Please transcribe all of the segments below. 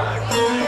Well,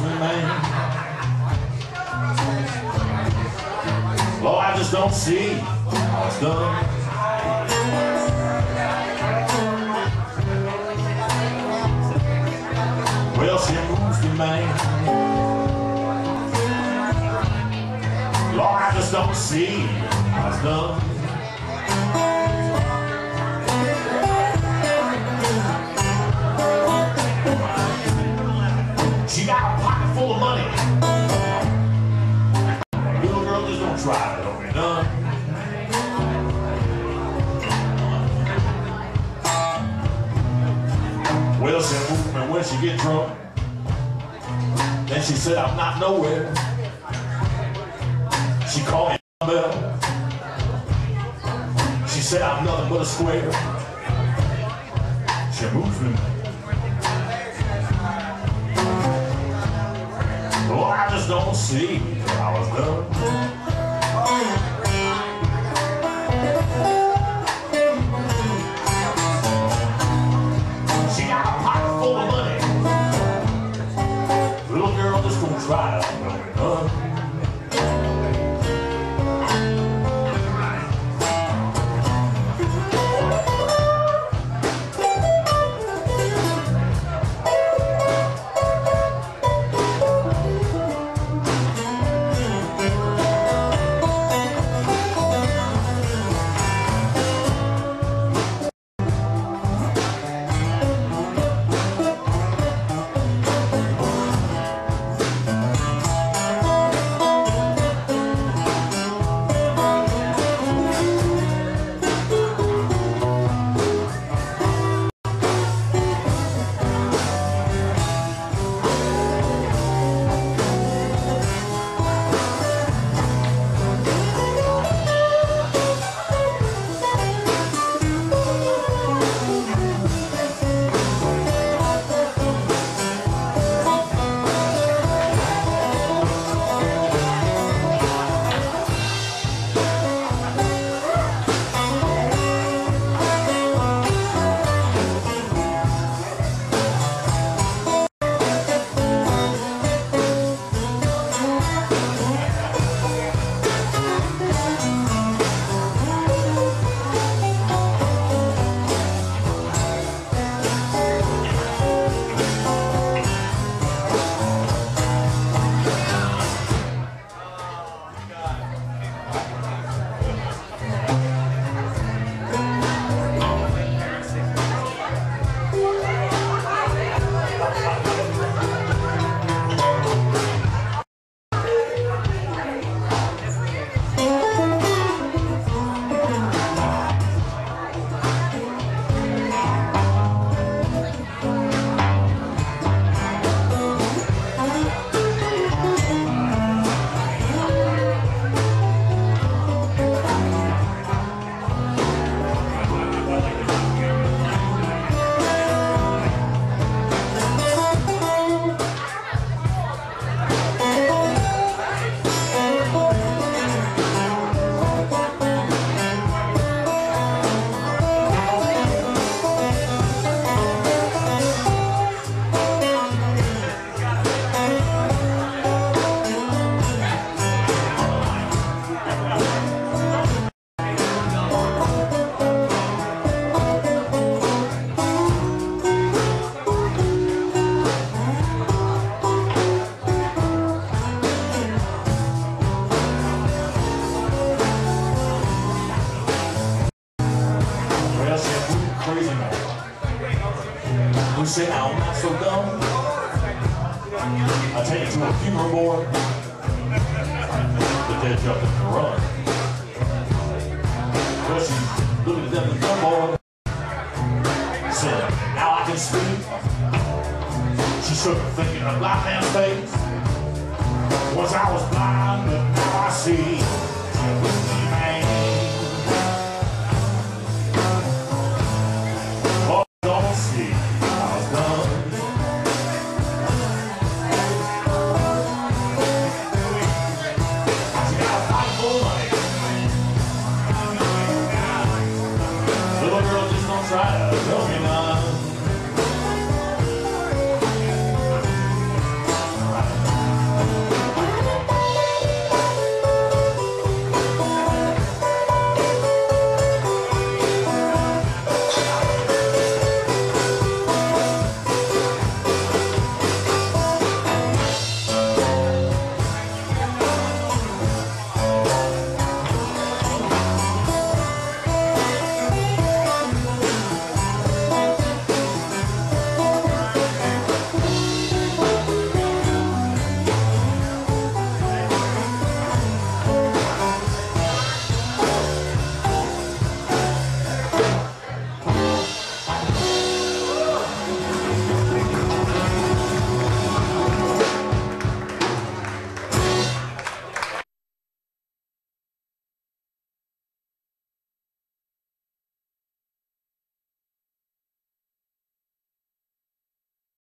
moves. Lord, I just don't see how it's done. Well, she moves me, man. Lord, I just don't see how it's done. Full of money. Little girl just don't try it me none. Well, she moved me when she get drunk. Then she said, I'm not nowhere. She called me bell. She said, I'm nothing but a square. She moved me. I don't see how it's done. Say I'm not so dumb. I take it to a funeral board. The dead jump and run. Well, she at them and the boy. Said, now I can speak. She shook her in a black man's face. Was I was blind, but now I see. Try to tell me none.